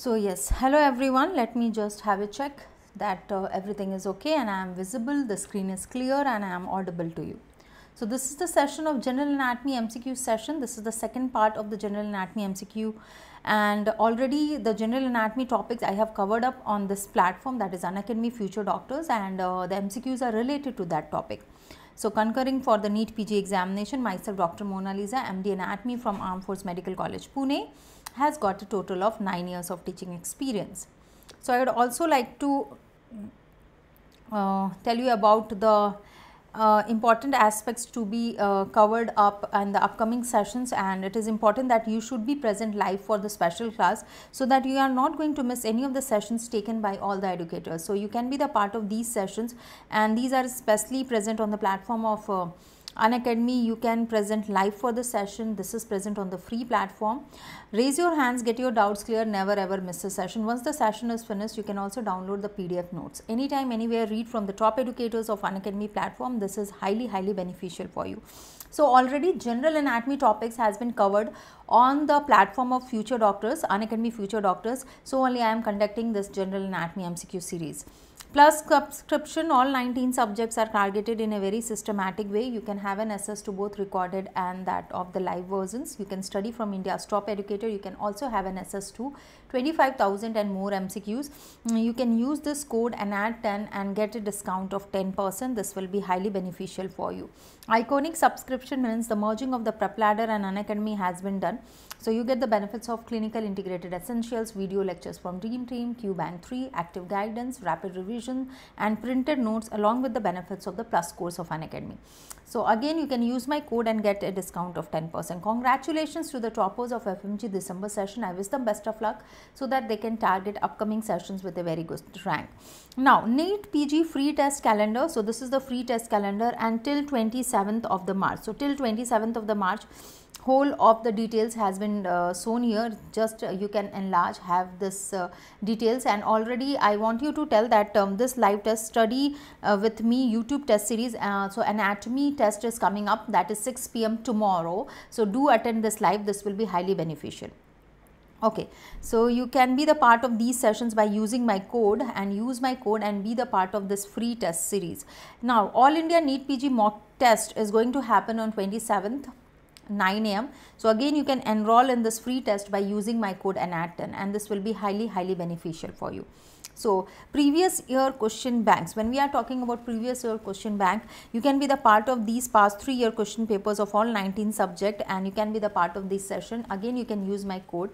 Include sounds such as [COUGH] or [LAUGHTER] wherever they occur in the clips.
So yes, hello everyone. Let me just have a check that uh, everything is okay and I am visible, the screen is clear and I am audible to you. So this is the session of general anatomy MCQ session. This is the second part of the general anatomy MCQ and already the general anatomy topics I have covered up on this platform that is Unacademy Future Doctors and uh, the MCQs are related to that topic. So concurring for the NEET PG examination, myself Dr. Monalisa, MD Anatomy from Armed Force Medical College, Pune has got a total of 9 years of teaching experience. So I would also like to uh, tell you about the uh, important aspects to be uh, covered up in the upcoming sessions and it is important that you should be present live for the special class so that you are not going to miss any of the sessions taken by all the educators. So you can be the part of these sessions and these are especially present on the platform of uh, Unacademy, you can present live for the session. This is present on the free platform. Raise your hands, get your doubts clear, never ever miss a session. Once the session is finished, you can also download the PDF notes. Anytime, anywhere, read from the top educators of Unacademy platform. This is highly, highly beneficial for you. So already general anatomy topics has been covered on the platform of future doctors, Unacademy future doctors. So only I am conducting this general anatomy MCQ series. Plus subscription, all 19 subjects are targeted in a very systematic way. You can have an access to both recorded and that of the live versions. You can study from India's top educator. You can also have an access to 25,000 and more MCQs. Mm, you can use this code and add 10 and get a discount of 10%. This will be highly beneficial for you. Iconic subscription means the merging of the PrepLadder and Unacademy has been done. So you get the benefits of clinical integrated essentials, video lectures from Dream Team, QBank 3, active guidance, rapid revision and printed notes along with the benefits of the plus course of Unacademy. So again you can use my code and get a discount of 10%. Congratulations to the toppers of FMG December session. I wish them best of luck so that they can target upcoming sessions with a very good rank. Now NEET PG free test calendar. So this is the free test calendar until 27th of the March. So till 27th of the March whole of the details has been uh, shown here. Just uh, you can enlarge have this uh, details. And already I want you to tell that um, this live test study uh, with me YouTube test series uh, so anatomy test is coming up. That is 6 pm tomorrow. So do attend this live. This will be highly beneficial. Okay. So you can be the part of these sessions by using my code and use my code and be the part of this free test series. Now all india NEET pg mock test is going to happen on 27th 9 am. So again you can enroll in this free test by using my code ANAT10 and this will be highly highly beneficial for you. So previous year question banks, when we are talking about previous year question bank, you can be the part of these past three year question papers of all 19 subject and you can be the part of this session. Again you can use my code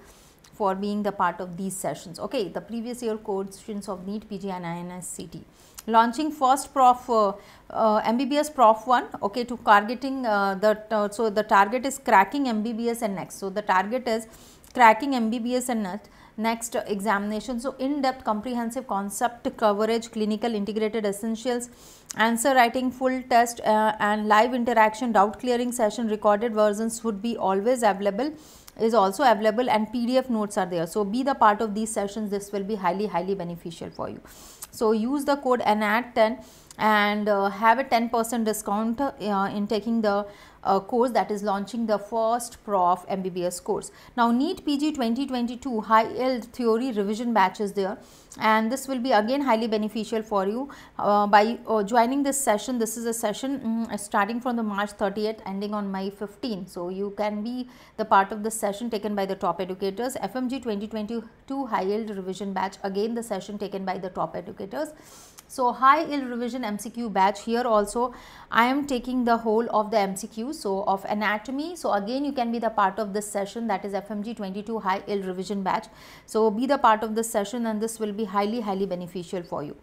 for being the part of these sessions. Okay, the previous year questions of NEET, PG and INSCT launching first prof uh, uh, MBBS prof 1 okay to targeting uh, uh, so the target is cracking MBBS and next. So the target is cracking MBBS and next next examination. So in depth comprehensive concept coverage clinical integrated essentials answer writing full test uh, and live interaction doubt clearing session recorded versions would be always available is also available and pdf notes are there. So be the part of these sessions. This will be highly highly beneficial for you so use the code ANAT10 and uh, have a 10% discount uh, in taking the uh, course that is launching the first prof MBBS course. Now NEET PG 2022 high yield theory revision batch is there and this will be again highly beneficial for you uh, by uh, joining this session. This is a session um, starting from the March 30th ending on May 15. So you can be the part of the session taken by the top educators. FMG 2022 high yield revision batch again the session taken by the top educators so high yield revision MCQ batch here also I am taking the whole of the MCQ so of anatomy. So again you can be the part of this session that is FMG 22 high yield revision batch. So be the part of this session and this will be highly highly beneficial for you.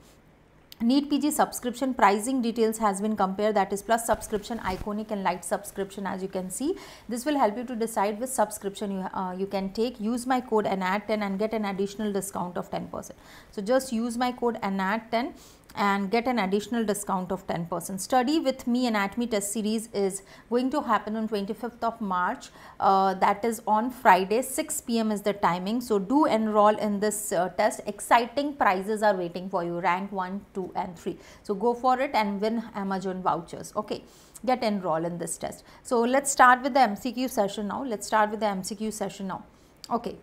NEET PG subscription pricing details has been compared that is plus subscription, iconic and light subscription as you can see. This will help you to decide which subscription you, uh, you can take. Use my code ANAT10 and get an additional discount of 10%. So just use my code ANAT10 and get an additional discount of 10%. Study with me anatomy test series is going to happen on 25th of March uh, that is on Friday 6 pm is the timing. So do enroll in this uh, test exciting prizes are waiting for you rank 1, 2 and 3. So go for it and win Amazon vouchers okay get enroll in this test. So let's start with the MCQ session now let's start with the MCQ session now okay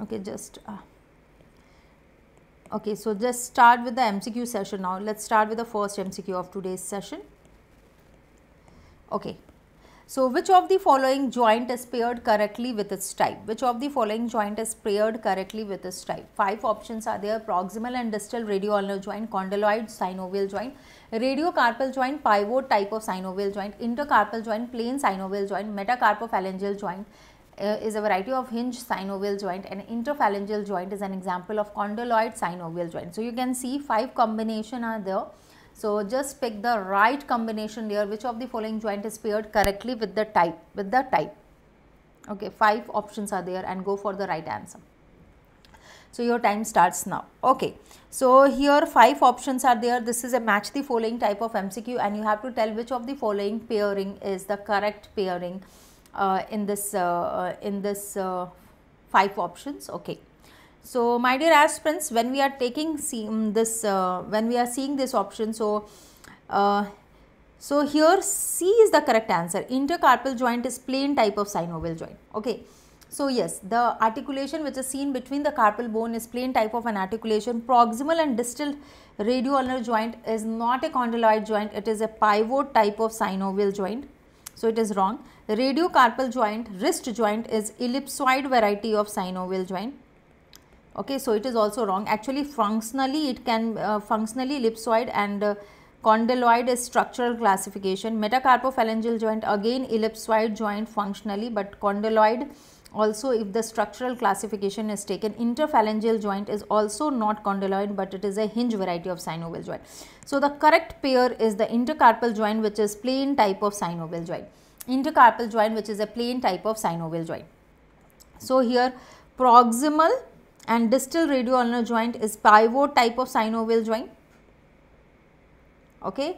okay just uh, okay so just start with the mcq session now let's start with the first mcq of today's session okay so which of the following joint is paired correctly with its type? Which of the following joint is paired correctly with its type? Five options are there proximal and distal radioulnar joint, condyloid synovial joint, radiocarpal joint, pivot type of synovial joint, intercarpal joint, plain synovial joint, metacarpophalangeal joint uh, is a variety of hinge synovial joint and interphalangeal joint is an example of condyloid synovial joint. So you can see five combination are there so, just pick the right combination here which of the following joint is paired correctly with the type with the type. Okay, 5 options are there and go for the right answer. So, your time starts now. Okay. So, here 5 options are there. This is a match the following type of MCQ and you have to tell which of the following pairing is the correct pairing in this uh, in this uh, 5 options. Okay. So, my dear aspirants when we are taking this uh, when we are seeing this option so uh, so here C is the correct answer intercarpal joint is plain type of synovial joint okay. So, yes the articulation which is seen between the carpal bone is plain type of an articulation proximal and distal radioulnar joint is not a condyloid joint it is a pivot type of synovial joint. So, it is wrong. Radiocarpal joint wrist joint is ellipsoid variety of synovial joint. Okay so it is also wrong. Actually functionally it can uh, functionally ellipsoid and uh, condyloid is structural classification. Metacarpophalangeal joint again ellipsoid joint functionally but condyloid also if the structural classification is taken interphalangeal joint is also not condyloid but it is a hinge variety of synovial joint so the correct pair is the intercarpal joint which is plain type of synovial joint intercarpal joint which is a plain type of synovial joint so here proximal and distal radioulnar joint is pivot type of synovial joint. Okay.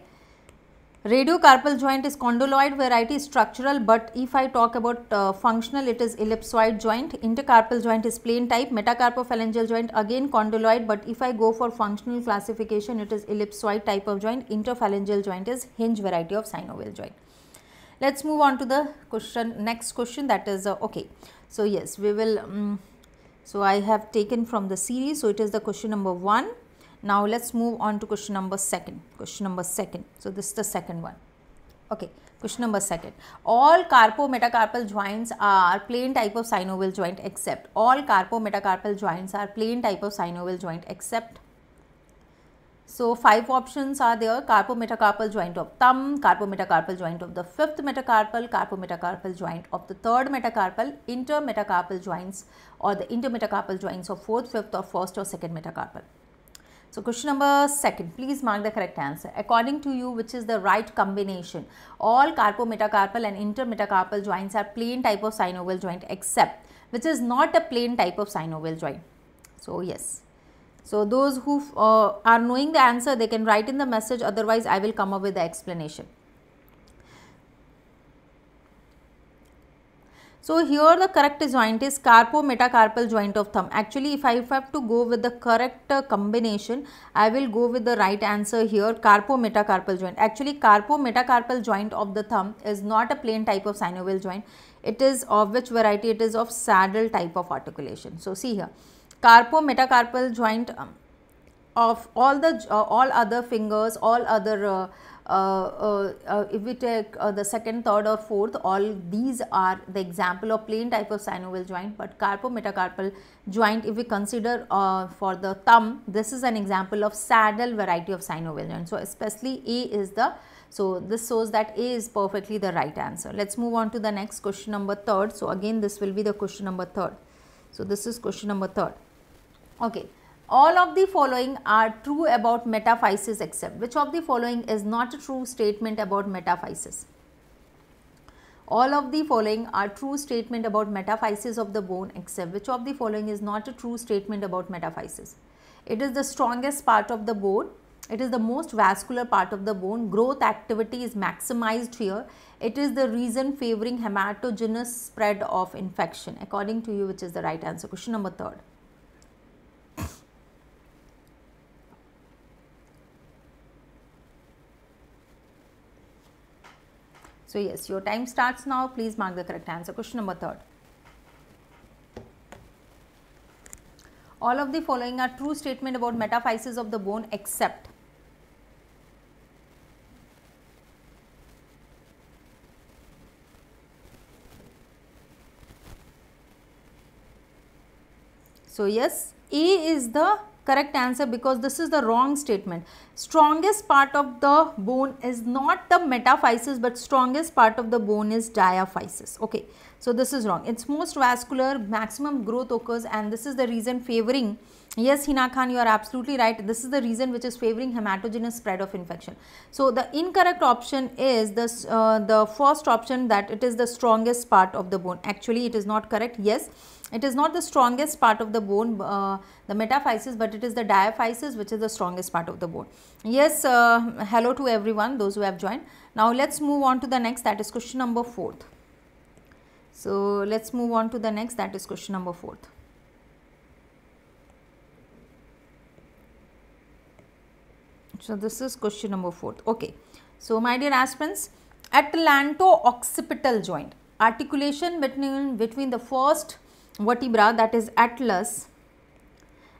Radiocarpal joint is condyloid variety structural but if I talk about uh, functional it is ellipsoid joint. Intercarpal joint is plain type. Metacarpophalangeal joint again condyloid but if I go for functional classification it is ellipsoid type of joint. Interphalangeal joint is hinge variety of synovial joint. Let's move on to the question next question that is uh, okay. So yes we will um, so, I have taken from the series. So, it is the question number 1. Now, let us move on to question number 2nd. Question number 2nd. So, this is the second one. Okay. Question number 2nd. All carpo-metacarpal joints are plain type of synovial joint except all carpo-metacarpal joints are plain type of synovial joint except so, 5 options are there carpo-metacarpal joint of thumb, carpo-metacarpal joint of the fifth metacarpal, carpo-metacarpal joint of the third metacarpal, intermetacarpal joints or the intermetacarpal joints of fourth, fifth or first or second metacarpal. So, question number second, please mark the correct answer. According to you, which is the right combination? All carpo-metacarpal and intermetacarpal joints are plain type of synovial joint except which is not a plain type of synovial joint. So, yes. So, those who uh, are knowing the answer they can write in the message otherwise I will come up with the explanation. So, here the correct joint is carpo-metacarpal joint of thumb. Actually, if I have to go with the correct uh, combination, I will go with the right answer here carpo-metacarpal joint. Actually, carpo-metacarpal joint of the thumb is not a plain type of synovial joint. It is of which variety? It is of saddle type of articulation. So, see here carpo metacarpal joint um, of all the uh, all other fingers all other uh if we take uh, the second third or fourth all these are the example of plain type of synovial joint but carpo metacarpal joint if we consider uh, for the thumb this is an example of saddle variety of synovial joint. So especially a is the so this shows that a is perfectly the right answer. Let's move on to the next question number third. So again this will be the question number third. So this is question number third. Okay. All of the following are true about metaphysis except which of the following is not a true statement about metaphysis. All of the following are true statement about metaphysis of the bone except which of the following is not a true statement about metaphysis. It is the strongest part of the bone. It is the most vascular part of the bone. Growth activity is maximized here. It is the reason favoring hematogenous spread of infection according to you which is the right answer. Question number third. So, yes your time starts now please mark the correct answer question number third. all of the following are true statement about metaphysis of the bone except So, yes A is the correct answer because this is the wrong statement. Strongest part of the bone is not the metaphysis but strongest part of the bone is diaphysis. Okay. So, this is wrong. It's most vascular, maximum growth occurs and this is the reason favoring Yes, Hina Khan, you are absolutely right. This is the reason which is favoring hematogenous spread of infection. So, the incorrect option is this, uh, the first option that it is the strongest part of the bone. Actually, it is not correct. Yes, it is not the strongest part of the bone, uh, the metaphysis, but it is the diaphysis which is the strongest part of the bone. Yes, uh, hello to everyone, those who have joined. Now, let's move on to the next that is question number 4th. So, let's move on to the next that is question number 4th. So, this is question number 4th. Okay. So, my dear aspirants, atlanto-occipital joint, articulation between, between the first vertebra that is atlas,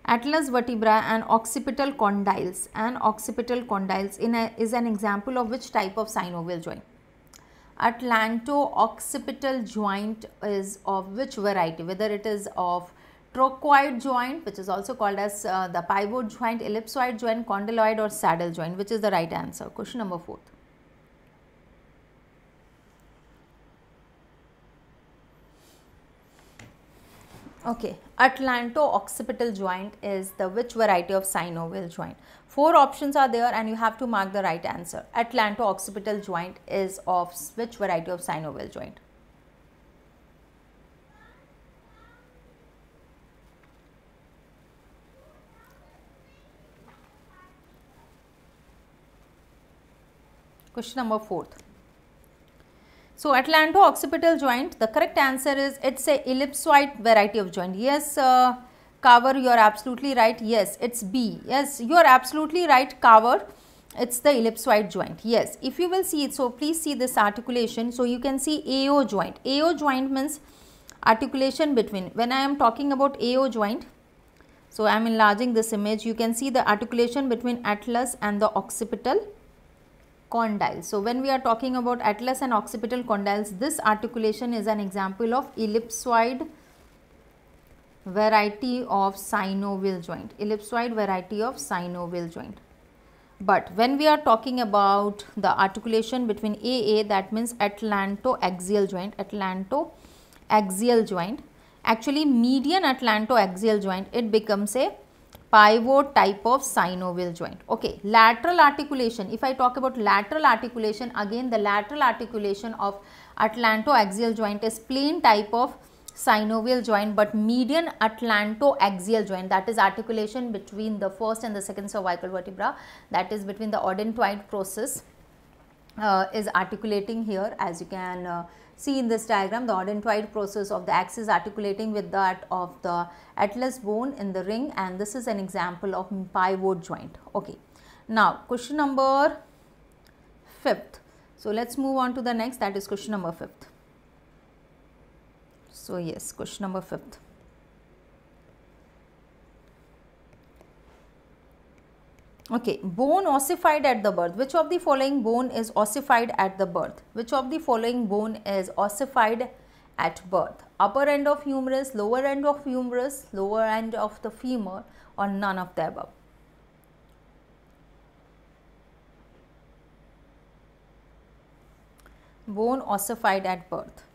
atlas vertebra and occipital condyles and occipital condyles in a, is an example of which type of synovial joint? Atlanto-occipital joint is of which variety, whether it is of trochoid joint which is also called as uh, the pivot joint, ellipsoid joint, condyloid or saddle joint which is the right answer. Question number 4. Okay, atlanto-occipital joint is the which variety of synovial joint? Four options are there and you have to mark the right answer. Atlanto-occipital joint is of which variety of synovial joint? Question number 4th. So, atlanto-occipital joint, the correct answer is it's a ellipsoid variety of joint. Yes, uh, Cover, you are absolutely right. Yes, it's B. Yes, you are absolutely right, Cover. It's the ellipsoid joint. Yes, if you will see it, so please see this articulation. So, you can see AO joint. AO joint means articulation between. When I am talking about AO joint, so I am enlarging this image. You can see the articulation between atlas and the occipital condyles. So, when we are talking about atlas and occipital condyles, this articulation is an example of ellipsoid variety of synovial joint, ellipsoid variety of synovial joint. But when we are talking about the articulation between AA that means atlanto-axial joint, atlanto-axial joint, actually median atlanto-axial joint it becomes a pivot type of synovial joint. Okay, lateral articulation. If I talk about lateral articulation, again the lateral articulation of atlanto-axial joint is plain type of synovial joint but median atlanto-axial joint that is articulation between the first and the second cervical vertebra that is between the odontoid process uh, is articulating here as you can uh, see in this diagram the odontoid process of the axis articulating with that of the atlas bone in the ring and this is an example of pivot joint. Okay. Now question number 5th. So let's move on to the next that is question number 5th. So yes question number 5th. Okay, bone ossified at the birth. Which of the following bone is ossified at the birth? Which of the following bone is ossified at birth? Upper end of humerus, lower end of humerus, lower end of the femur or none of the above? Bone ossified at birth.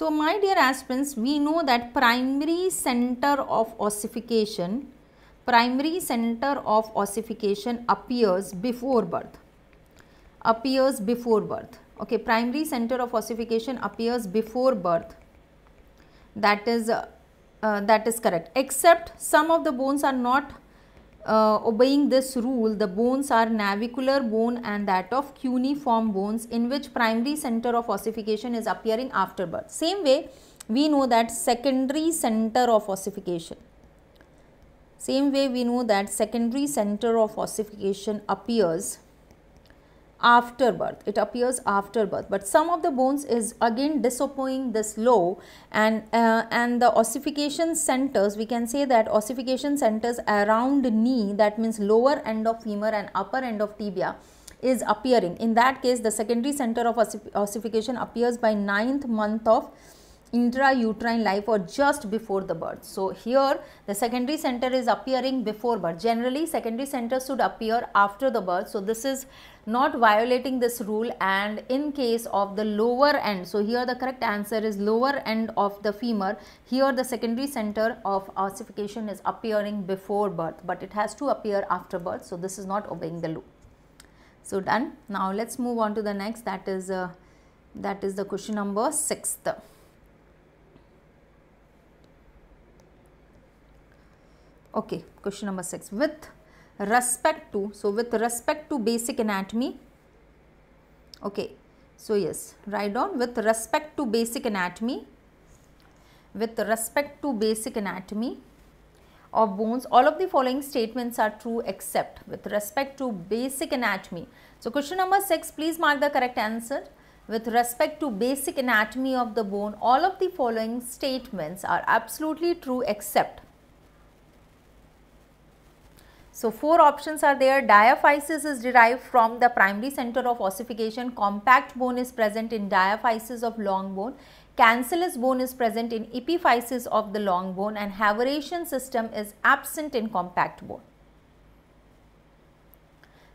So, my dear aspirants, we know that primary center of ossification, primary center of ossification appears before birth, appears before birth. Okay, primary center of ossification appears before birth. That is, uh, uh, that is correct. Except some of the bones are not uh, obeying this rule, the bones are navicular bone and that of cuneiform bones in which primary center of ossification is appearing after birth. Same way, we know that secondary center of ossification. Same way we know that secondary center of ossification appears after birth it appears after birth but some of the bones is again disobeying this law and uh, and the ossification centers we can say that ossification centers around knee that means lower end of femur and upper end of tibia is appearing. In that case the secondary center of ossification appears by ninth month of intrauterine life or just before the birth. So, here the secondary center is appearing before birth. Generally, secondary center should appear after the birth. So, this is not violating this rule and in case of the lower end. So, here the correct answer is lower end of the femur. Here the secondary center of ossification is appearing before birth, but it has to appear after birth. So, this is not obeying the law. So, done. Now, let us move on to the next that is uh, that is the question number 6th. Okay, question number 6. With respect to, so with respect to basic anatomy, okay, so yes, write down with respect to basic anatomy, with respect to basic anatomy of bones, all of the following statements are true except with respect to basic anatomy. So, question number 6, please mark the correct answer. With respect to basic anatomy of the bone, all of the following statements are absolutely true except so, four options are there. Diaphysis is derived from the primary center of ossification. Compact bone is present in diaphysis of long bone. Cancellous bone is present in epiphysis of the long bone and Haverian system is absent in compact bone.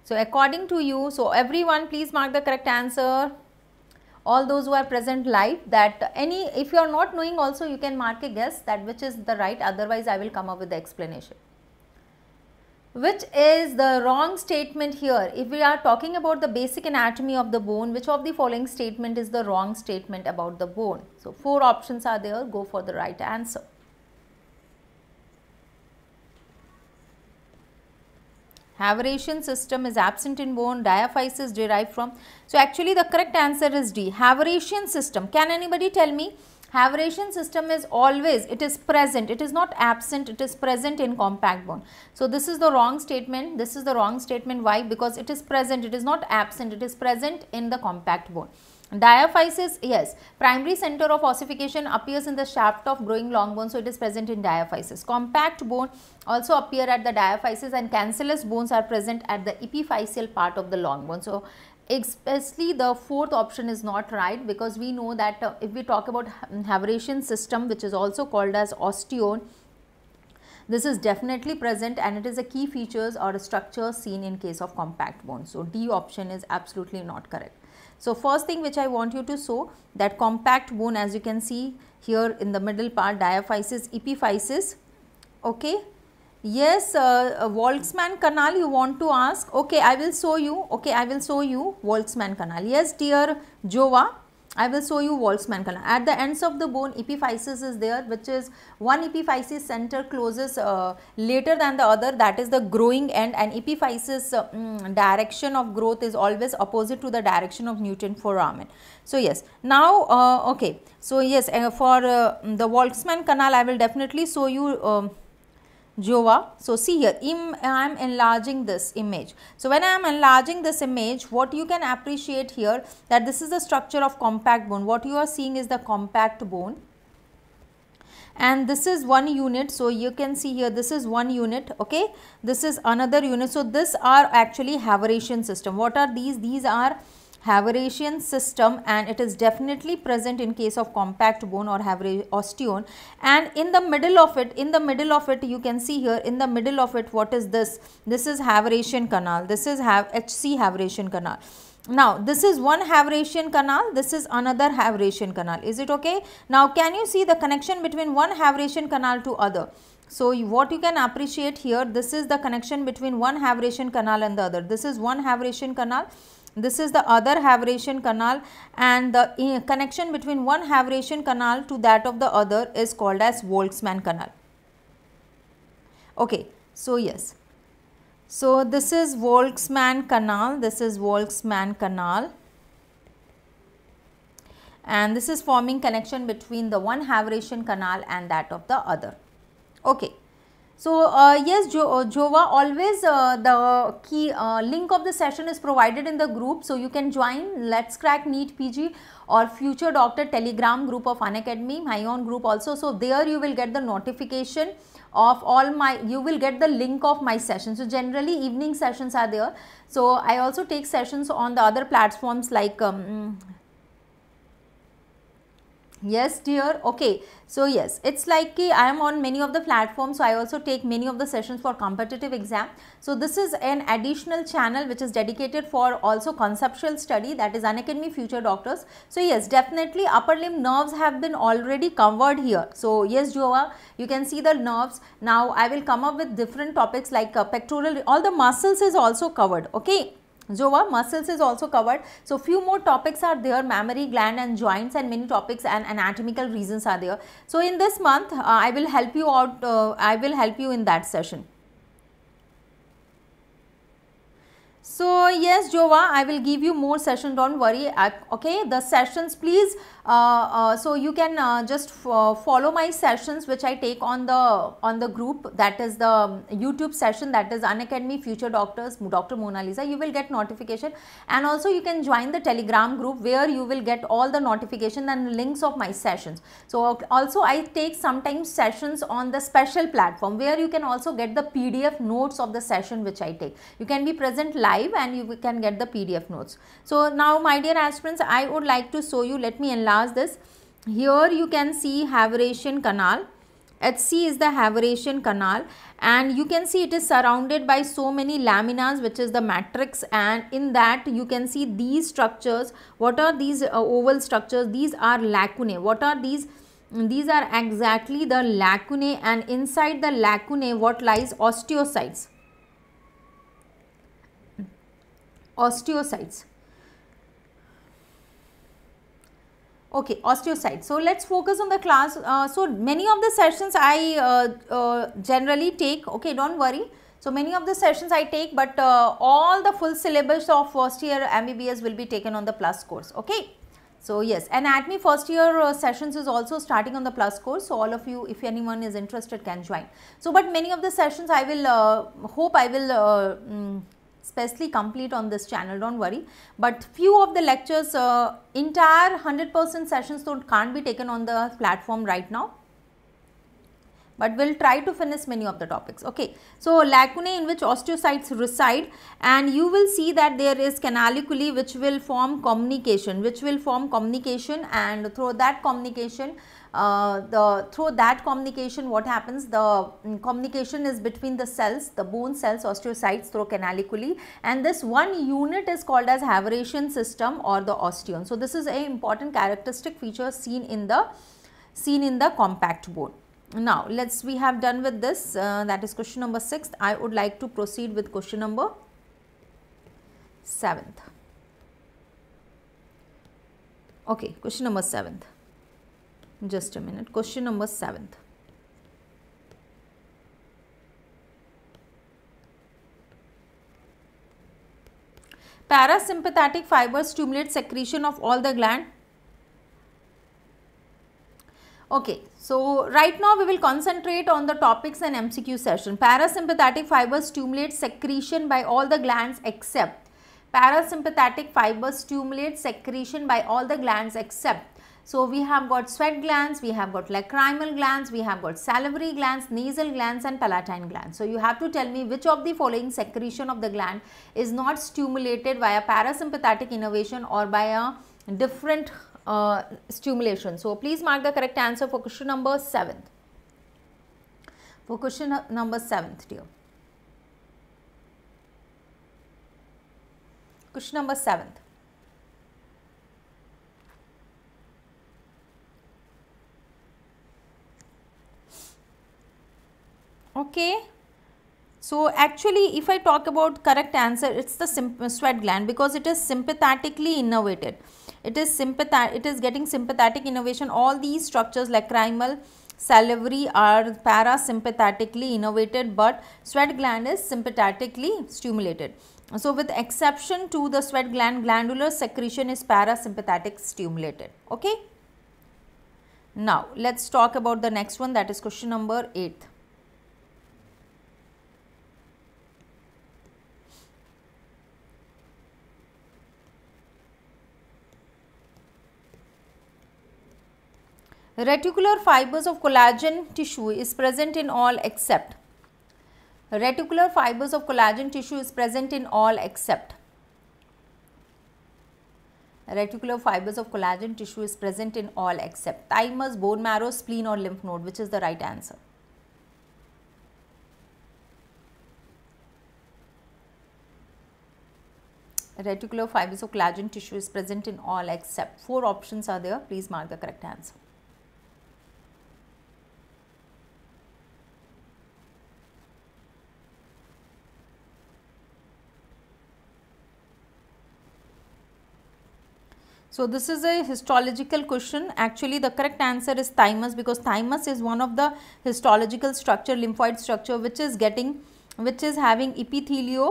So, according to you, so everyone please mark the correct answer. All those who are present live that any if you are not knowing also you can mark a guess that which is the right otherwise I will come up with the explanation which is the wrong statement here. If we are talking about the basic anatomy of the bone, which of the following statement is the wrong statement about the bone? So, four options are there, go for the right answer. Haverian system is absent in bone, diaphysis derived from. So, actually the correct answer is D, Haverian system. Can anybody tell me Haverian system is always, it is present, it is not absent, it is present in compact bone. So, this is the wrong statement, this is the wrong statement, why? Because it is present, it is not absent, it is present in the compact bone. Diaphysis, yes, primary center of ossification appears in the shaft of growing long bone, so it is present in diaphysis. Compact bone also appear at the diaphysis and cancellous bones are present at the epiphyseal part of the long bone. So, especially the fourth option is not right because we know that uh, if we talk about Haverian system which is also called as osteon this is definitely present and it is a key features or a structure seen in case of compact bone. So, D option is absolutely not correct. So, first thing which I want you to show that compact bone as you can see here in the middle part diaphysis epiphysis okay Yes, uh, uh, Volksmann canal you want to ask. Okay, I will show you. Okay, I will show you Volksmann canal. Yes, dear Jova, I will show you Volksmann canal. At the ends of the bone, epiphysis is there, which is one epiphysis center closes uh, later than the other. That is the growing end, and epiphysis uh, mm, direction of growth is always opposite to the direction of nutrient foramen. So yes, now uh, okay. So yes, uh, for uh, the Volksmann canal, I will definitely show you. Um, Jova. So, see here I am enlarging this image. So, when I am enlarging this image what you can appreciate here that this is the structure of compact bone. What you are seeing is the compact bone and this is one unit. So, you can see here this is one unit okay. This is another unit. So, this are actually Haverian system. What are these? These are Haverian system and it is definitely present in case of compact bone or osteon and in the middle of it in the middle of it you can see here in the middle of it what is this? This is Haverian canal. This is HC Haverian canal. Now this is one Haverian canal. This is another Haverian canal. Is it okay? Now can you see the connection between one Haverian canal to other? So, what you can appreciate here, this is the connection between one Haverian canal and the other. This is one Haverian canal this is the other Haverian canal and the eh, connection between one Haverian canal to that of the other is called as Volksmann canal. Okay, so yes. So this is Volksmann canal, this is Volksmann canal and this is forming connection between the one Haverian canal and that of the other. Okay. So uh, yes, jo uh, Jova, always uh, the key uh, link of the session is provided in the group. So you can join Let's Crack NEET PG or Future Doctor Telegram group of Unacademy, my own group also. So there you will get the notification of all my, you will get the link of my session. So generally evening sessions are there. So I also take sessions on the other platforms like um, yes dear. Okay. So yes it's like i am on many of the platforms so i also take many of the sessions for competitive exam. So this is an additional channel which is dedicated for also conceptual study that is unacademy future doctors. So yes definitely upper limb nerves have been already covered here. So yes Jova you can see the nerves. Now i will come up with different topics like uh, pectoral all the muscles is also covered. Okay Jova muscles is also covered. So, few more topics are there mammary gland and joints and many topics and anatomical reasons are there. So, in this month uh, I will help you out, uh, I will help you in that session. So, yes Jova, I will give you more session, don't worry, uh, okay. The sessions please Uh, uh, so you can uh, just uh, follow my sessions which I take on the on the group that is the um, YouTube session that is Unacademy Future Doctors Dr. Monalisa you will get notification and also you can join the telegram group where you will get all the notification and links of my sessions. So also I take sometimes sessions on the special platform where you can also get the PDF notes of the session which I take. You can be present live and you can get the PDF notes. So now my dear aspirants I would like to show you let me enlarge this. Here you can see Haversian canal. HC is the Haversian canal and you can see it is surrounded by so many laminas which is the matrix and in that you can see these structures. What are these uh, oval structures? These are lacunae. What are these? These are exactly the lacunae and inside the lacunae what lies osteocytes. Osteocytes Okay, osteocytes. So, let us focus on the class. Uh, so, many of the sessions I uh, uh, generally take, okay, do not worry. So, many of the sessions I take, but uh, all the full syllabus of first year MBBS will be taken on the plus course, okay. So, yes, anatomy first year uh, sessions is also starting on the plus course. So, all of you, if anyone is interested can join. So, but many of the sessions I will, uh, hope I will mm, specially complete on this channel don't worry. But few of the lectures uh, entire 100% sessions don't can't be taken on the platform right now. But we'll try to finish many of the topics okay? So lacunae in which osteocytes reside and you will see that there is canaliculi which will form communication which will form communication and through that communication uh, the through that communication what happens the um, communication is between the cells the bone cells osteocytes through canaliculi and this one unit is called as Haversian system or the osteon. So, this is a important characteristic feature seen in the seen in the compact bone. Now, let us we have done with this uh, that is question number 6th. I would like to proceed with question number 7th. Okay, question number 7th. Just a minute. Question number 7th. Parasympathetic fibers stimulate secretion of all the gland. Okay, so right now we will concentrate on the topics and MCQ session. Parasympathetic fibers stimulate secretion by all the glands except parasympathetic fibers stimulate secretion by all the glands except so, we have got sweat glands, we have got lacrimal glands, we have got salivary glands, nasal glands and palatine glands. So, you have to tell me which of the following secretion of the gland is not stimulated via parasympathetic innervation or by a different uh, stimulation. So, please mark the correct answer for question number 7th. For question number 7th dear. Question number 7th. Okay. So actually if I talk about correct answer it's the sweat gland because it is sympathetically innervated. It is sympathetic it is getting sympathetic innervation. All these structures like lacrimal salivary are parasympathetically innervated but sweat gland is sympathetically stimulated. So with exception to the sweat gland glandular secretion is parasympathetic stimulated. Okay. Now let's talk about the next one that is question number 8 Reticular fibers of collagen tissue is present in all except. Reticular fibers of collagen tissue is present in all except. Reticular fibers of collagen tissue is present in all except thymus, bone marrow, spleen or lymph node which is the right answer. Reticular fibers of collagen tissue is present in all except 4 options are there please mark the correct answer. So, this is a histological question actually the correct answer is thymus because thymus is one of the histological structure lymphoid structure which is getting which is having epithelio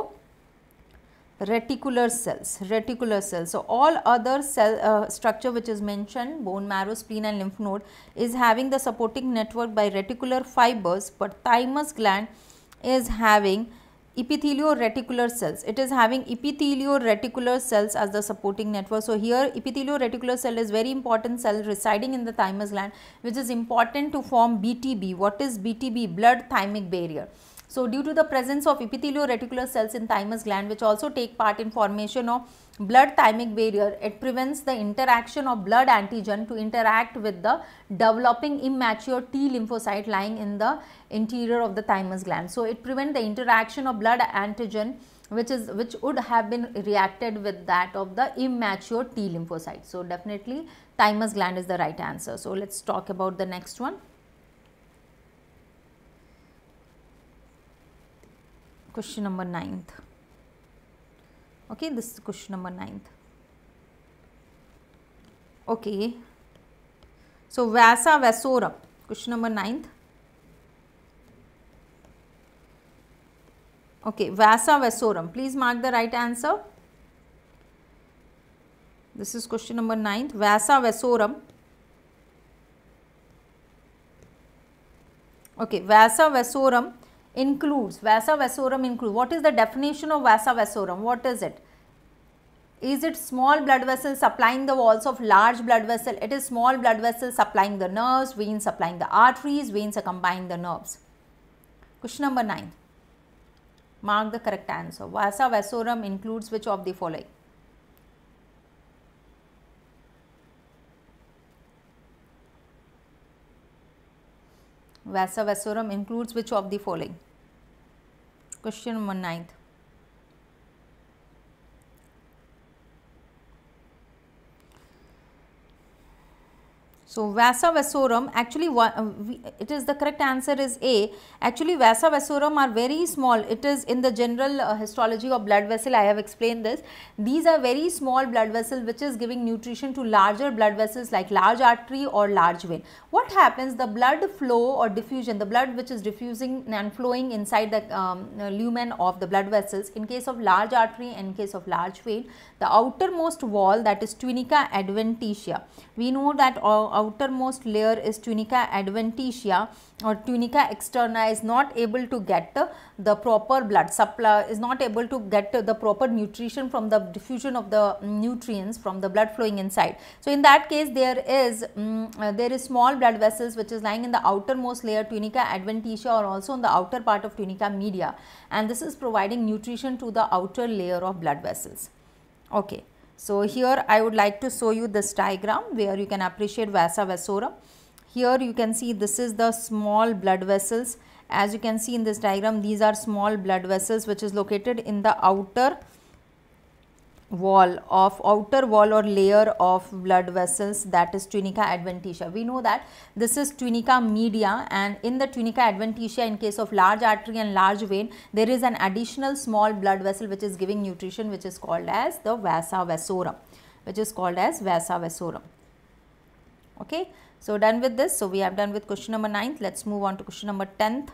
reticular cells reticular cells. So, all other cell uh, structure which is mentioned bone marrow spleen and lymph node is having the supporting network by reticular fibers but thymus gland is having epithelio-reticular cells. It is having epithelio-reticular cells as the supporting network. So, here epithelio-reticular cell is very important cell residing in the thymus gland which is important to form BTB. What is BTB? Blood thymic barrier. So, due to the presence of epithelio-reticular cells in thymus gland which also take part in formation of blood thymic barrier, it prevents the interaction of blood antigen to interact with the developing immature T lymphocyte lying in the interior of the thymus gland. So, it prevents the interaction of blood antigen which is which would have been reacted with that of the immature T lymphocyte. So, definitely thymus gland is the right answer. So, let us talk about the next one. question number 9th. Okay, this is question number 9th. Okay. So, Vasa Vasorum, question number 9th. Okay, Vasa Vasorum, please mark the right answer. This is question number 9th, Vasa Vasorum. Okay, Vasa Vasorum includes vasa vasorum includes what is the definition of vasa vasorum what is it is it small blood vessel supplying the walls of large blood vessel? It is small blood vessel supplying the nerves veins supplying the arteries veins accompanying the nerves. Question number 9 mark the correct answer. Vasa vasorum includes which of the following? Vasa vasorum includes which of the following? Question number 9th. So, vasa vasorum actually uh, it is the correct answer is A. Actually vasa vasorum are very small. It is in the general uh, histology of blood vessel I have explained this. These are very small blood vessel which is giving nutrition to larger blood vessels like large artery or large vein. What happens the blood flow or diffusion the blood which is diffusing and flowing inside the um, uh, lumen of the blood vessels in case of large artery and in case of large vein the outermost wall that is tunica adventitia. We know that uh, outermost layer is tunica adventitia or tunica externa is not able to get the proper blood supply is not able to get the proper nutrition from the diffusion of the nutrients from the blood flowing inside. So, in that case there is um, uh, there is small blood vessels which is lying in the outermost layer tunica adventitia or also in the outer part of tunica media and this is providing nutrition to the outer layer of blood vessels. Okay. So, here I would like to show you this diagram where you can appreciate vasa vasorum. Here you can see this is the small blood vessels. As you can see in this diagram, these are small blood vessels which is located in the outer wall of outer wall or layer of blood vessels that is tunica adventitia. We know that this is tunica media and in the tunica adventitia in case of large artery and large vein there is an additional small blood vessel which is giving nutrition which is called as the vasa vasorum which is called as vasa vasorum. Okay. So, done with this. So, we have done with question number 9th. Let us move on to question number 10th.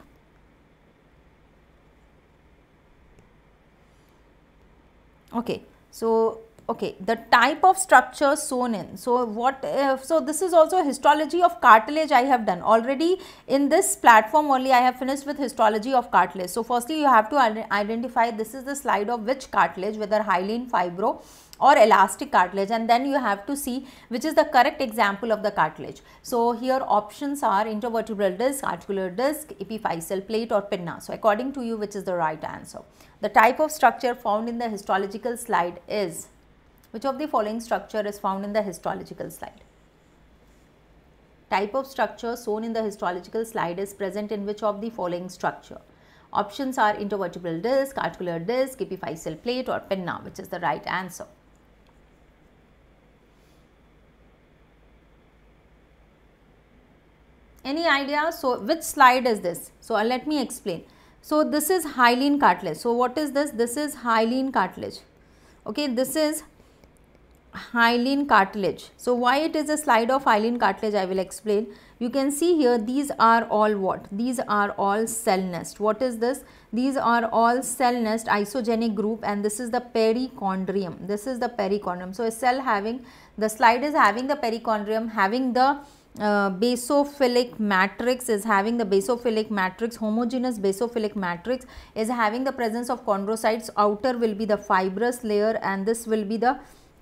Okay. So, okay the type of structure sewn in so what uh, so this is also histology of cartilage i have done already in this platform only i have finished with histology of cartilage so firstly you have to identify this is the slide of which cartilage whether hyaline fibro or elastic cartilage and then you have to see which is the correct example of the cartilage. So, here options are intervertebral disc, articular disc, epiphyseal plate or pinna. So, according to you which is the right answer. The type of structure found in the histological slide is which of the following structure is found in the histological slide? Type of structure shown in the histological slide is present in which of the following structure? Options are intervertebral disc, articular disc, epiphyseal plate or pinna which is the right answer. Any idea? So, which slide is this? So, uh, let me explain. So, this is hyaline cartilage. So, what is this? This is hyaline cartilage. Okay, this is hyaline cartilage. So, why it is a slide of hyaline cartilage I will explain. You can see here these are all what? These are all cell nest. What is this? These are all cell nest isogenic group and this is the perichondrium. This is the perichondrium. So, a cell having the slide is having the perichondrium having the uh, basophilic matrix is having the basophilic matrix homogeneous basophilic matrix is having the presence of chondrocytes outer will be the fibrous layer and this will be the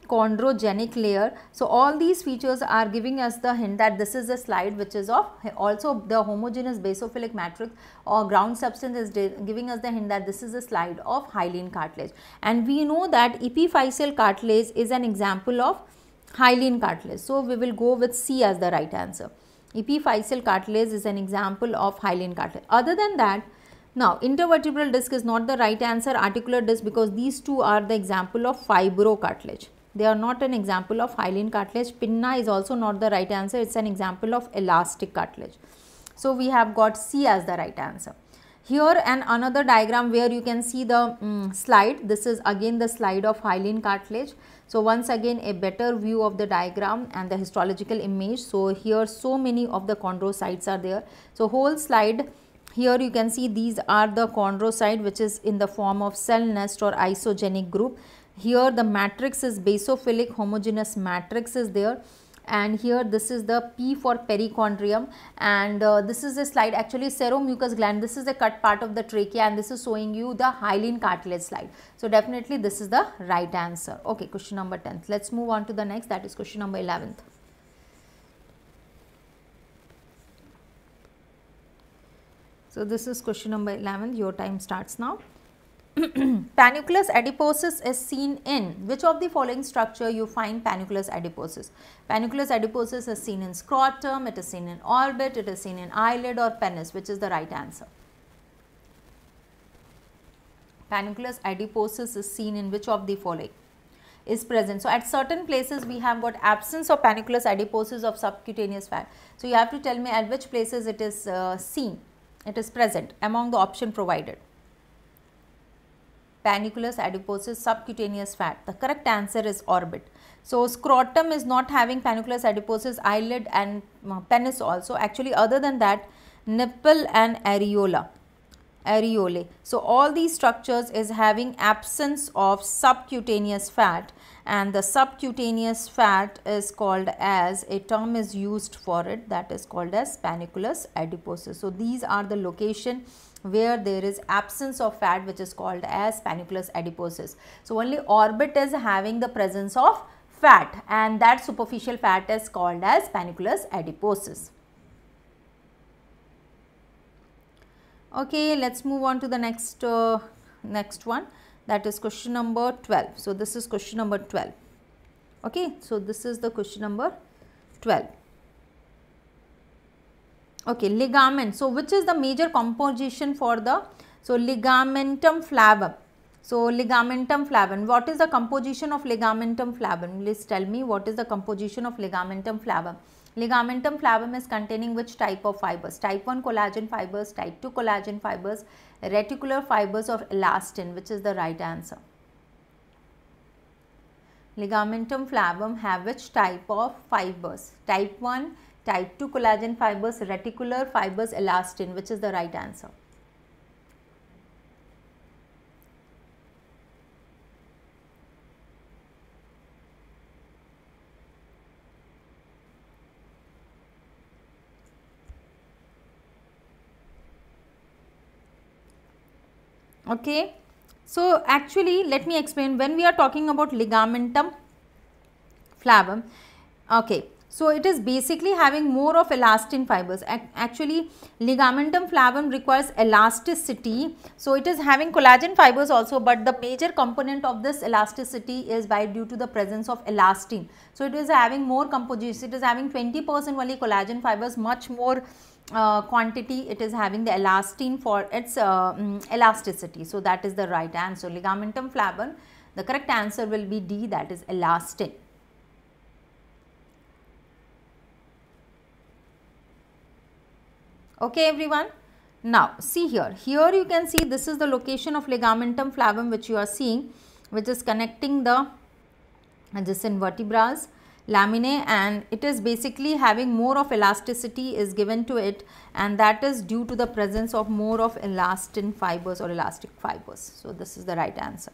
chondrogenic layer. So, all these features are giving us the hint that this is a slide which is of also the homogeneous basophilic matrix or ground substance is giving us the hint that this is a slide of hyaline cartilage. And we know that epiphyseal cartilage is an example of hyaline cartilage. So, we will go with C as the right answer. Epiphyseal cartilage is an example of hyaline cartilage. Other than that, now intervertebral disc is not the right answer, articular disc because these two are the example of fibrocartilage. They are not an example of hyaline cartilage. Pinna is also not the right answer. It's an example of elastic cartilage. So, we have got C as the right answer. Here and another diagram where you can see the um, slide. This is again the slide of hyaline cartilage. So, once again a better view of the diagram and the histological image. So, here so many of the chondrocytes are there. So, whole slide here you can see these are the chondrocyte which is in the form of cell nest or isogenic group here the matrix is basophilic homogeneous matrix is there and here this is the P for perichondrium and uh, this is a slide actually seromucous gland this is the cut part of the trachea and this is showing you the hyaline cartilage slide. So definitely this is the right answer. Okay question number 10th. Let's move on to the next that is question number 11th. So this is question number 11 your time starts now. [CLEARS THROAT] panniculus adiposus is seen in which of the following structure you find panniculus adiposus? Panniculus adiposus is seen in scrotum, it is seen in orbit, it is seen in eyelid or penis which is the right answer. Panniculus adiposus is seen in which of the following is present. So, at certain places we have got absence of panniculus adiposus of subcutaneous fat. So, you have to tell me at which places it is uh, seen, it is present among the option provided panniculus adiposus subcutaneous fat. The correct answer is orbit. So, scrotum is not having panniculus adiposus, eyelid and uh, penis also. Actually, other than that, nipple and areola, areolae. So, all these structures is having absence of subcutaneous fat and the subcutaneous fat is called as a term is used for it that is called as panniculus adiposus. So, these are the location where there is absence of fat which is called as panniculus adiposus. So, only orbit is having the presence of fat and that superficial fat is called as panniculus adiposus. Okay, let us move on to the next, uh, next one that is question number 12. So, this is question number 12. Okay, so this is the question number 12. Okay, ligament. So, which is the major composition for the, so ligamentum flavum. So, ligamentum flavum, what is the composition of ligamentum flavum? Please tell me what is the composition of ligamentum flavum. Ligamentum flavum is containing which type of fibers? Type 1 collagen fibers, type 2 collagen fibers, reticular fibers or elastin, which is the right answer. Ligamentum flavum have which type of fibers? Type 1 type 2 collagen fibers, reticular fibers, elastin which is the right answer. Okay. So, actually let me explain when we are talking about ligamentum flavum, okay. So, it is basically having more of elastin fibers. Actually, ligamentum flavum requires elasticity. So, it is having collagen fibers also, but the major component of this elasticity is by due to the presence of elastin. So, it is having more composition. It is having 20 percent only collagen fibers, much more uh, quantity it is having the elastin for its uh, um, elasticity. So, that is the right answer ligamentum flavum the correct answer will be D that is elastin. Okay everyone. Now see here, here you can see this is the location of ligamentum flavum which you are seeing which is connecting the adjacent vertebrae laminae and it is basically having more of elasticity is given to it and that is due to the presence of more of elastin fibers or elastic fibers. So, this is the right answer.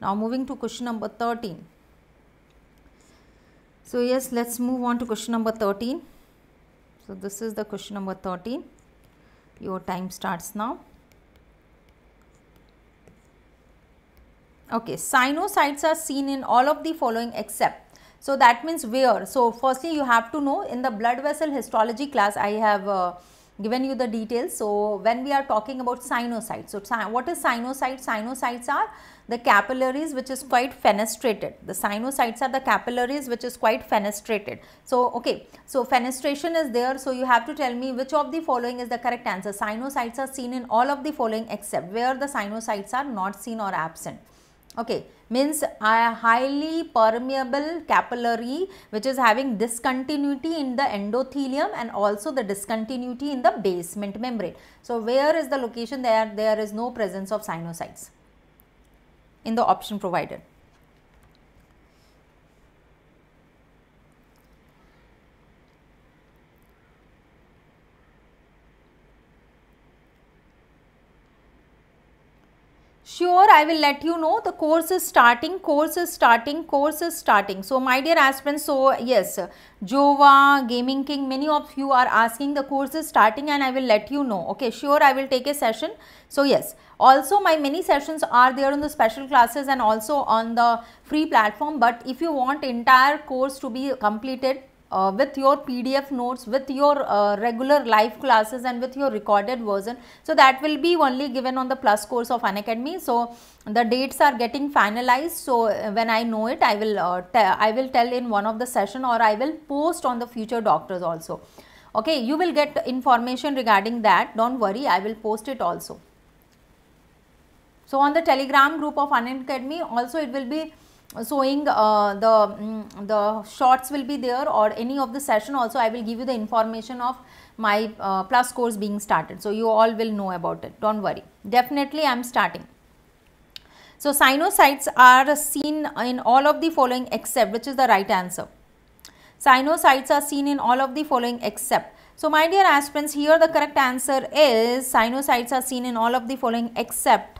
Now, moving to question number 13. So, yes, let us move on to question number 13. So, this is the question number 13. Your time starts now. Okay, sinusoids are seen in all of the following except so, that means where? So, firstly you have to know in the blood vessel histology class I have uh, given you the details. So, when we are talking about sinusoids, so what is sinusoids? Sinusoids are the capillaries which is quite fenestrated. The sinusoids are the capillaries which is quite fenestrated. So, okay. So, fenestration is there. So, you have to tell me which of the following is the correct answer. Sinusoids are seen in all of the following except where the sinusoids are not seen or absent okay means a highly permeable capillary which is having discontinuity in the endothelium and also the discontinuity in the basement membrane. So, where is the location there? There is no presence of sinusoids in the option provided. Sure, I will let you know the course is starting, course is starting, course is starting. So, my dear aspirants, so yes, Jova, Gaming King, many of you are asking the course is starting and I will let you know. Okay, sure, I will take a session. So, yes, also my many sessions are there on the special classes and also on the free platform. But if you want entire course to be completed, uh, with your PDF notes, with your uh, regular live classes and with your recorded version. So, that will be only given on the plus course of Unacademy. So, the dates are getting finalized. So, uh, when I know it, I will, uh, I will tell in one of the session or I will post on the future doctors also. Okay, you will get information regarding that. Don't worry, I will post it also. So, on the telegram group of Unacademy also it will be showing uh, the um, the shorts will be there or any of the session also I will give you the information of my uh, plus course being started. So, you all will know about it do not worry definitely I am starting. So, sinusoids are seen in all of the following except which is the right answer. Sinusoids are seen in all of the following except. So, my dear aspirants here the correct answer is sinusoids are seen in all of the following except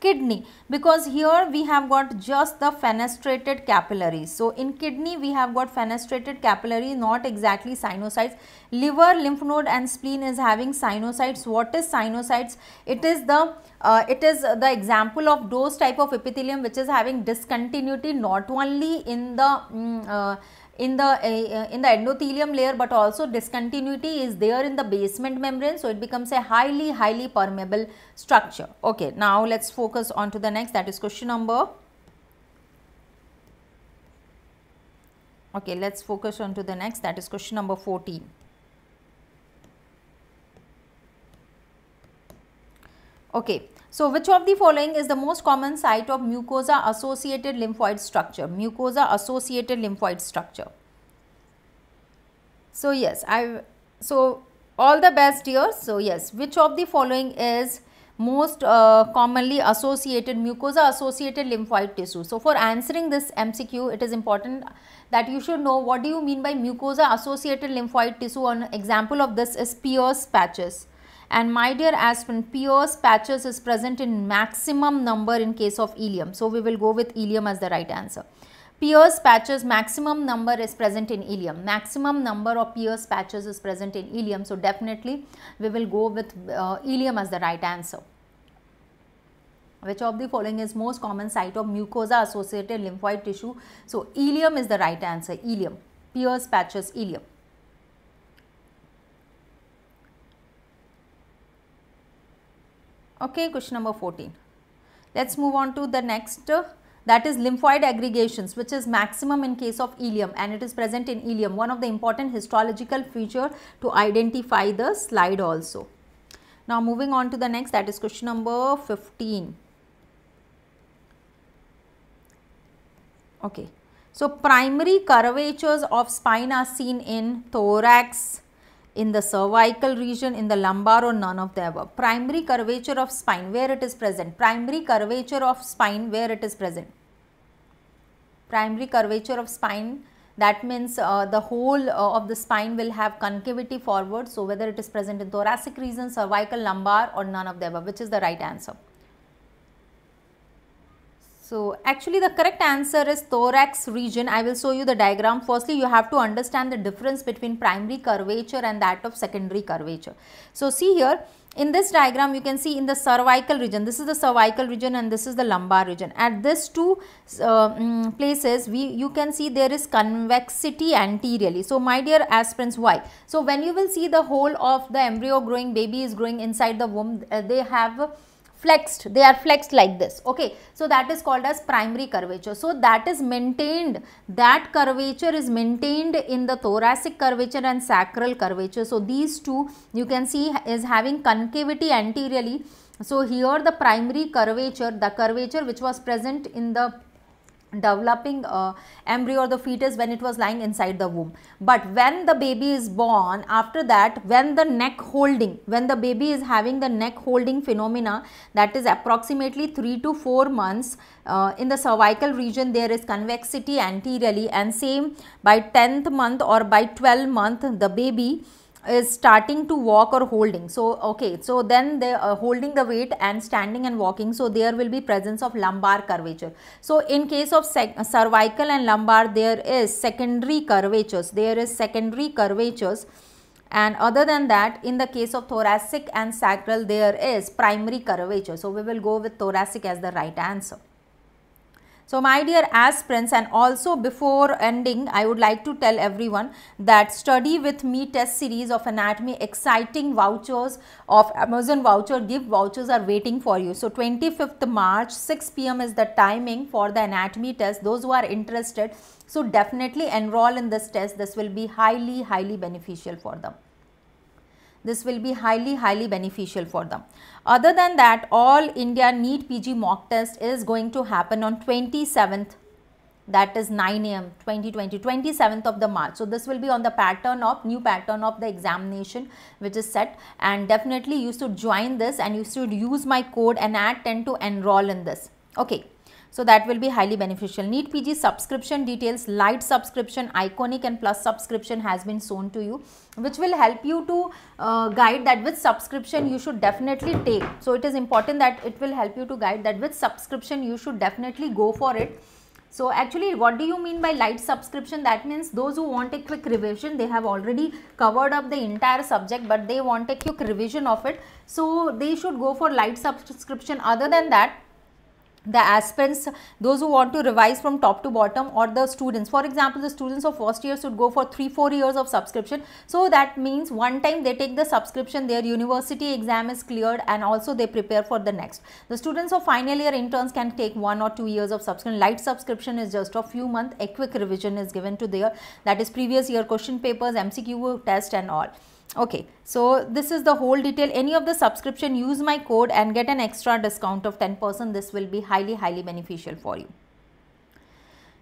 kidney because here we have got just the fenestrated capillaries. So, in kidney we have got fenestrated capillary not exactly sinusoids. Liver, lymph node and spleen is having sinusoids. What is sinusoids? It is the uh, it is the example of those type of epithelium which is having discontinuity not only in the um, uh, in the uh, in the endothelium layer but also discontinuity is there in the basement membrane so it becomes a highly highly permeable structure. Okay now let's focus on to the next that is question number. Okay let's focus on to the next that is question number 14 okay so, which of the following is the most common site of mucosa associated lymphoid structure? Mucosa associated lymphoid structure. So, yes, I so all the best here. So, yes, which of the following is most uh, commonly associated mucosa associated lymphoid tissue. So, for answering this MCQ, it is important that you should know what do you mean by mucosa associated lymphoid tissue. An example of this is Peyer's patches and my dear aspirant Peyer's patches is present in maximum number in case of ileum. So, we will go with ileum as the right answer. Peyer's patches maximum number is present in ileum. Maximum number of Peyer's patches is present in ileum. So, definitely we will go with uh, ileum as the right answer. which of the following is most common site of mucosa associated lymphoid tissue so ileum is the right answer ileum Peyer's patches ileum okay question number 14 let's move on to the next uh, that is lymphoid aggregations which is maximum in case of ileum and it is present in ileum one of the important histological feature to identify the slide also now moving on to the next that is question number 15. Okay. So, primary curvatures of spine are seen in thorax, in the cervical region, in the lumbar or none of the above. Primary curvature of spine, where it is present? Primary curvature of spine, where it is present? Primary curvature of spine that means uh, the whole uh, of the spine will have concavity forward. So, whether it is present in thoracic region, cervical, lumbar or none of the above which is the right answer. So, actually the correct answer is thorax region. I will show you the diagram. Firstly, you have to understand the difference between primary curvature and that of secondary curvature. So, see here in this diagram you can see in the cervical region this is the cervical region and this is the lumbar region at this two uh, um, places we you can see there is convexity anteriorly so my dear aspirants why so when you will see the whole of the embryo growing baby is growing inside the womb uh, they have flexed. They are flexed like this. Okay. So that is called as primary curvature. So that is maintained. That curvature is maintained in the thoracic curvature and sacral curvature. So these two you can see is having concavity anteriorly. So here the primary curvature the curvature which was present in the developing uh, embryo or the fetus when it was lying inside the womb. But when the baby is born, after that, when the neck holding, when the baby is having the neck holding phenomena, that is approximately 3 to 4 months, uh, in the cervical region there is convexity anteriorly and same by 10th month or by 12 month the baby is starting to walk or holding. So okay so then they are holding the weight and standing and walking so there will be presence of lumbar curvature. So in case of uh, cervical and lumbar there is secondary curvatures there is secondary curvatures. And other than that in the case of thoracic and sacral there is primary curvature. So we will go with thoracic as the right answer so my dear aspirants and also before ending I would like to tell everyone that study with me test series of anatomy exciting vouchers of Amazon voucher gift vouchers are waiting for you. So 25th March 6 pm is the timing for the anatomy test those who are interested. So definitely enroll in this test this will be highly highly beneficial for them this will be highly highly beneficial for them. Other than that all India NEET PG mock test is going to happen on 27th that is 9 am 2020 27th of the March. So, this will be on the pattern of new pattern of the examination which is set and definitely you should join this and you should use my code and add 10 to enroll in this. Okay. So that will be highly beneficial. NEET PG subscription details, light subscription, iconic and plus subscription has been shown to you which will help you to uh, guide that with subscription you should definitely take. So it is important that it will help you to guide that with subscription you should definitely go for it. So actually what do you mean by light subscription? That means those who want a quick revision, they have already covered up the entire subject but they want a quick revision of it. So they should go for light subscription. Other than that, the aspirants those who want to revise from top to bottom or the students. For example the students of first year should go for 3 4 years of subscription. So that means one time they take the subscription their university exam is cleared and also they prepare for the next. The students of final year interns can take one or two years of subscription. Light subscription is just a few months. A quick revision is given to their that is previous year question papers mcq test and all okay so this is the whole detail. Any of the subscription use my code and get an extra discount of 10 percent. This will be highly highly beneficial for you.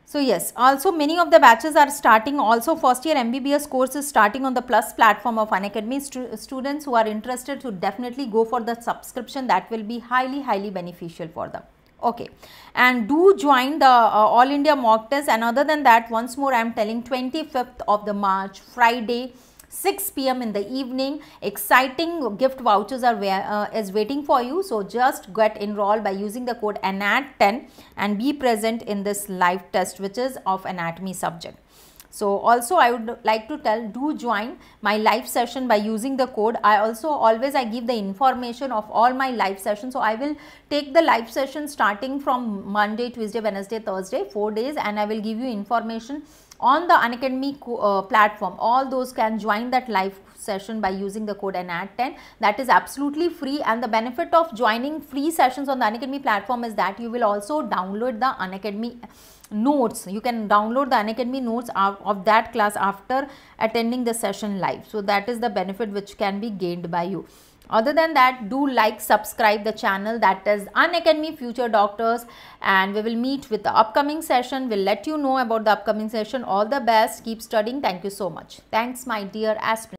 So yes also many of the batches are starting. Also first year mbbs course is starting on the plus platform of unacademy. Stu students who are interested to definitely go for the subscription. That will be highly highly beneficial for them. Okay and do join the uh, all india mock test. And other than that once more i am telling 25th of the march friday 6 pm in the evening. Exciting gift vouchers are uh, is waiting for you. So just get enrolled by using the code ANAT10 and be present in this live test which is of anatomy subject. So also I would like to tell do join my live session by using the code. I also always I give the information of all my live sessions. So I will take the live session starting from Monday, Tuesday, Wednesday, Thursday, 4 days and I will give you information on the Unacademy uh, platform. All those can join that live session by using the code ANAT10 that is absolutely free and the benefit of joining free sessions on the Unacademy platform is that you will also download the Unacademy notes. You can download the unacademy notes of, of, that class after attending the session live. So that is the benefit which can be gained by you other than that do like subscribe the channel. That is unacademy future doctors. And we will meet with the upcoming session. We'll let you know about the upcoming session. All the best. Keep studying. Thank you so much. Thanks my dear aspirants